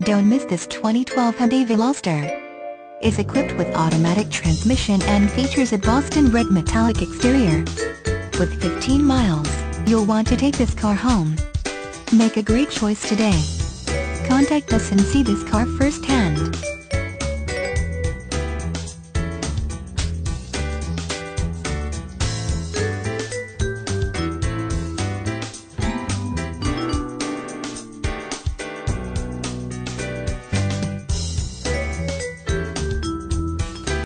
Don't miss this 2012 Hyundai Veloster. Is equipped with automatic transmission and features a Boston red metallic exterior. With 15 miles, you'll want to take this car home. Make a great choice today. Contact us and see this car firsthand.